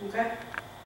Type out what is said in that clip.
不开。